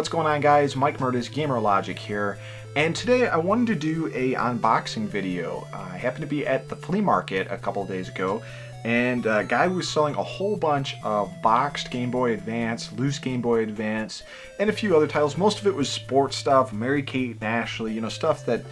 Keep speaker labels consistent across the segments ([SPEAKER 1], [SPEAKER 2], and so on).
[SPEAKER 1] What's going on guys? Mike Mertes, Gamer Logic here, and today I wanted to do a unboxing video. I happened to be at the flea market a couple days ago, and a guy was selling a whole bunch of boxed Game Boy Advance, loose Game Boy Advance, and a few other titles. Most of it was sports stuff, Mary-Kate Ashley, you know, stuff that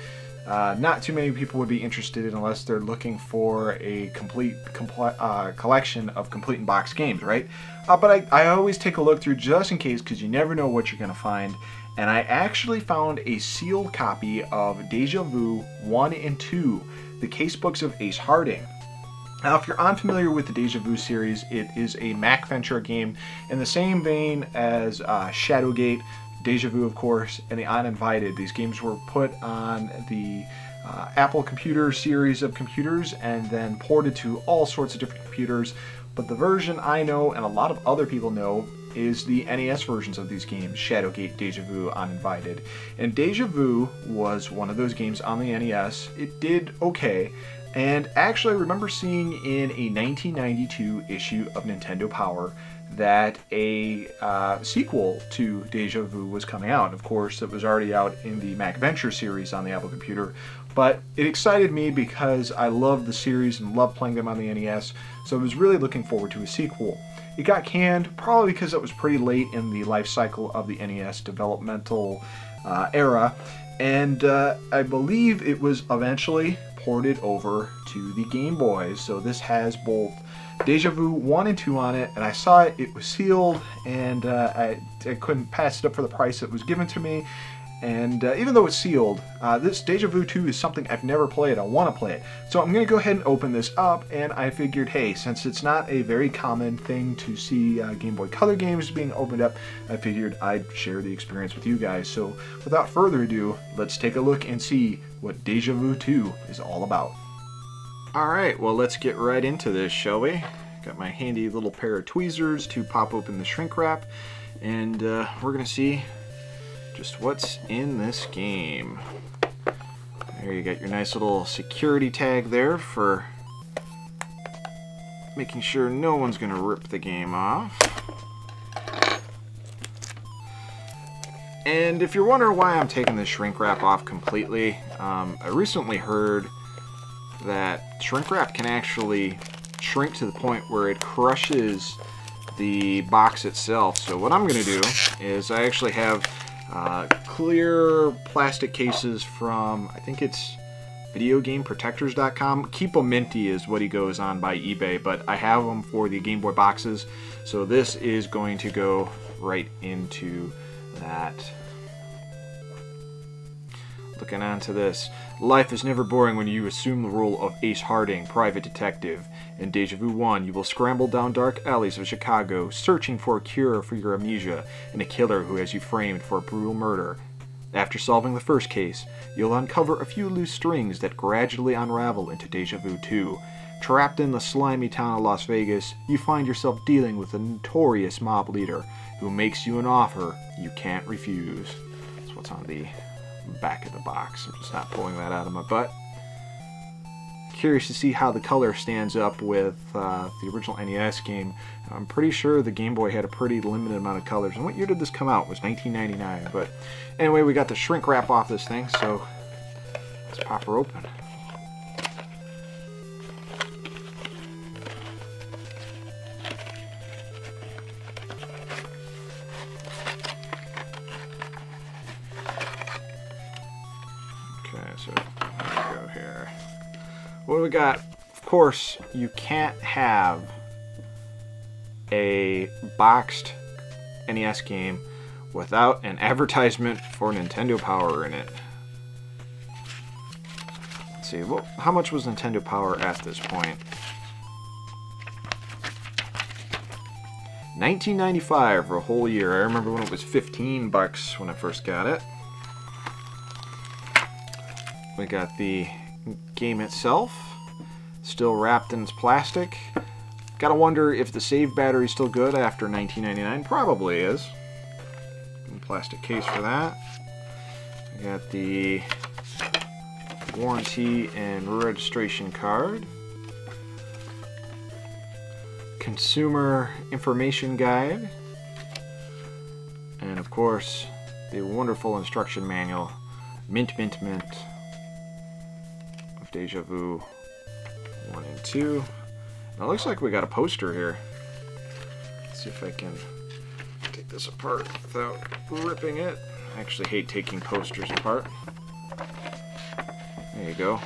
[SPEAKER 1] uh, not too many people would be interested in unless they're looking for a complete uh, collection of complete and box games, right? Uh, but I, I always take a look through just in case because you never know what you're going to find. And I actually found a sealed copy of Deja Vu 1 and 2, the casebooks of Ace Harding. Now, if you're unfamiliar with the Deja Vu series, it is a Mac Venture game in the same vein as uh, Shadowgate, Deja Vu, of course, and The Uninvited. These games were put on the uh, Apple computer series of computers and then ported to all sorts of different computers. But the version I know and a lot of other people know is the NES versions of these games, Shadowgate, Deja Vu, Uninvited. And Deja Vu was one of those games on the NES. It did okay, and actually I remember seeing in a 1992 issue of Nintendo Power that a uh, sequel to Deja Vu was coming out. Of course, it was already out in the Mac Venture series on the Apple computer, but it excited me because I loved the series and loved playing them on the NES, so I was really looking forward to a sequel. It got canned probably because it was pretty late in the life cycle of the NES developmental uh, era, and uh, I believe it was eventually ported over to the Game Boy. So this has both Deja Vu 1 and 2 on it, and I saw it, it was sealed, and uh, I, I, couldn't pass it up for the price that was given to me. And uh, even though it's sealed, uh, this Deja Vu 2 is something I've never played. I want to play it. So I'm going to go ahead and open this up, and I figured, hey, since it's not a very common thing to see uh, Game Boy Color games being opened up, I figured I'd share the experience with you guys. So without further ado, let's take a look and see what Deja Vu 2 is all about. Alright, well let's get right into this, shall we? Got my handy little pair of tweezers to pop open the shrink wrap, and uh, we're to see just what's in this game. There you got your nice little security tag there for making sure no one's to rip the game off. And if you're wondering why I'm taking the shrink wrap off completely, um, I recently heard that shrink wrap can actually shrink to the point where it crushes the box itself. So what I'm going to do is I actually have uh, clear plastic cases from, I think it's videogameprotectors.com. Keep Minty is what he goes on by eBay, but I have them for the Game Boy boxes. So this is going to go right into that Looking on to this. Life is never boring when you assume the role of Ace Harding, private detective. In Deja Vu 1, you will scramble down dark alleys of Chicago, searching for a cure for your amnesia and a killer who has you framed for a brutal murder. After solving the first case, you'll uncover a few loose strings that gradually unravel into Deja Vu 2. Trapped in the slimy town of Las Vegas, you find yourself dealing with a notorious mob leader who makes you an offer you can't refuse. That's what's on the back of the box. I'm just not pulling that out of my butt. Curious to see how the color stands up with uh, the original NES game. I'm pretty sure the Game Boy had a pretty limited amount of colors. And what year did this come out? It was 1999. But anyway, we got the shrink wrap off this thing, so let's pop her open. So go here. What do we got? Of course, you can't have a boxed NES game without an advertisement for Nintendo Power in it. Let's see, well, how much was Nintendo Power at this point? 1995 for a whole year. I remember when it was 15 bucks when I first got it. We got the game itself, still wrapped in its plastic. Gotta wonder if the save battery's still good after 1999. Probably is. Plastic case for that. We got the warranty and registration card. Consumer information guide. And of course, the wonderful instruction manual, mint, mint, mint, Deja Vu 1 and 2. Now it looks like we got a poster here. Let's see if I can take this apart without ripping it. I actually hate taking posters apart. There you go.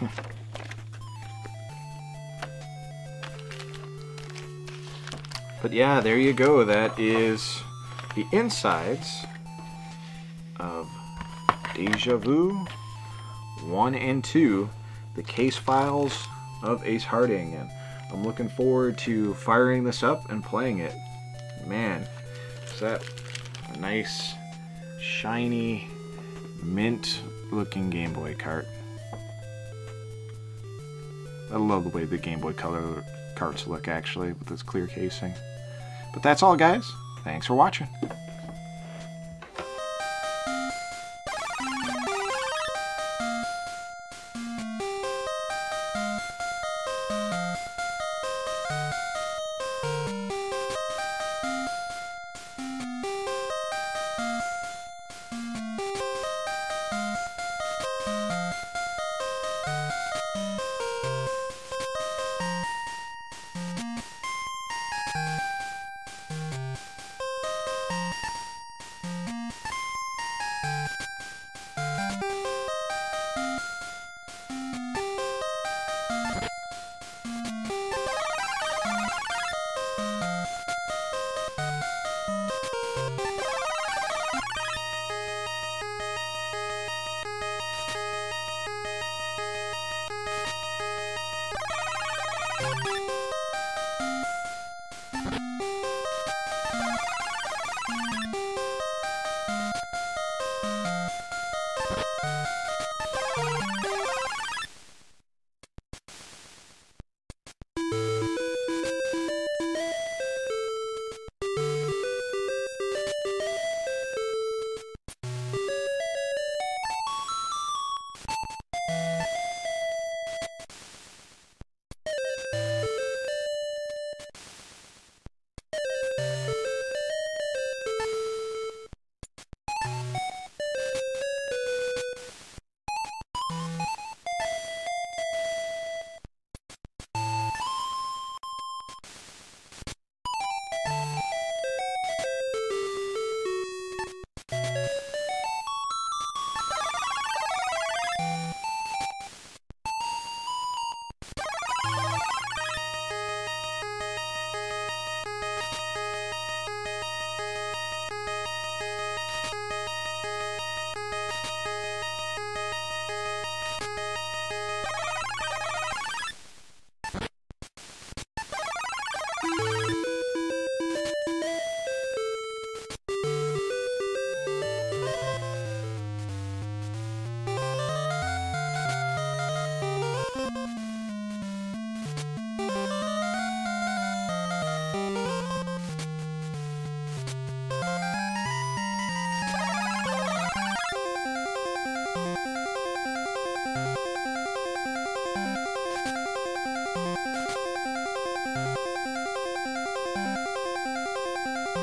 [SPEAKER 1] but yeah, there you go. That is the insides of Deja Vu 1 and 2, the case files of Ace Harding. And I'm looking forward to firing this up and playing it. Man, is that a nice, shiny, mint looking Game Boy cart. I love the way the Game Boy Color carts look actually with this clear casing. But that's all guys. Thanks for watching.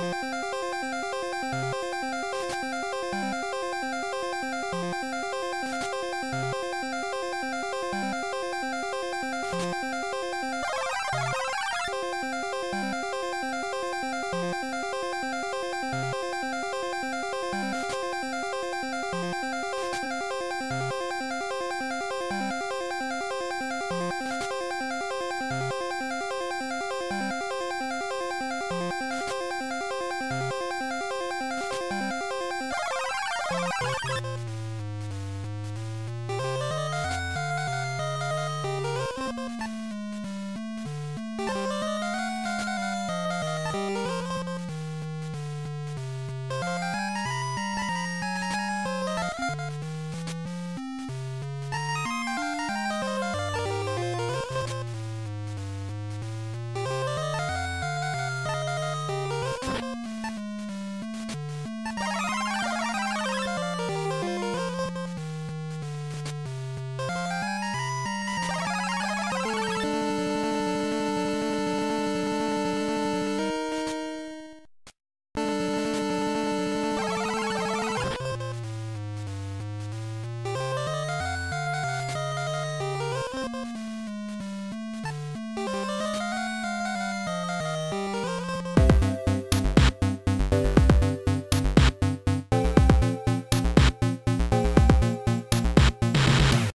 [SPEAKER 1] you